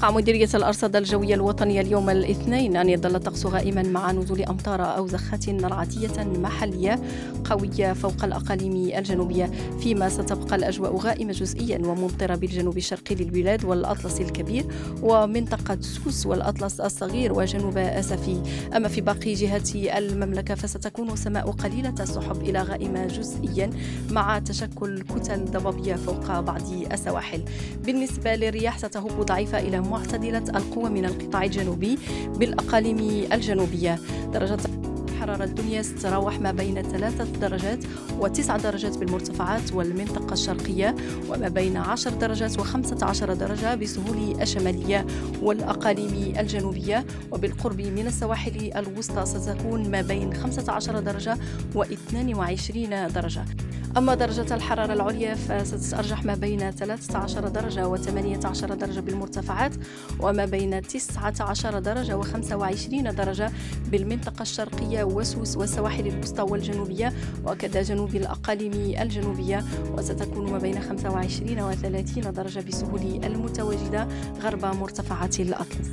تتوقع مديرية الأرصاد الجوية الوطنية اليوم الاثنين أن يظل الطقس غائما مع نزول أمطار أو زخات رعدية محلية قوية فوق الأقاليم الجنوبية فيما ستبقى الأجواء غائمة جزئيا وممطرة بالجنوب الشرقي للبلاد والأطلس الكبير ومنطقة سوس والأطلس الصغير وجنوب أسفي. أما في باقي جهات المملكة فستكون سماء قليلة السحب إلى غائمة جزئيا مع تشكل كتل ضبابية فوق بعض السواحل. بالنسبة للرياح ستهب ضعيفة إلى معتدلة القوة من القطاع الجنوبي بالأقاليم الجنوبية. درجة الحرارة الدنيا ستتراوح ما بين ثلاثة درجات وتسع درجات بالمرتفعات والمنطقة الشرقية وما بين عشر درجات وخمسة عشر درجة بسهول الشمالية والأقاليم الجنوبية. وبالقرب من السواحل الوسطى ستكون ما بين 15 درجة و 22 درجة. أما درجة الحرارة العليا فستتأرجح ما بين 13 درجة و 18 درجة بالمرتفعات وما بين 19 درجة و 25 درجة بالمنطقة الشرقية وسوس والسواحل الوسطى والجنوبية وكذا جنوب الأقاليم الجنوبية وستكون ما بين 25 و 30 درجة بسهول المتواجدة غرب مرتفعات الأطلس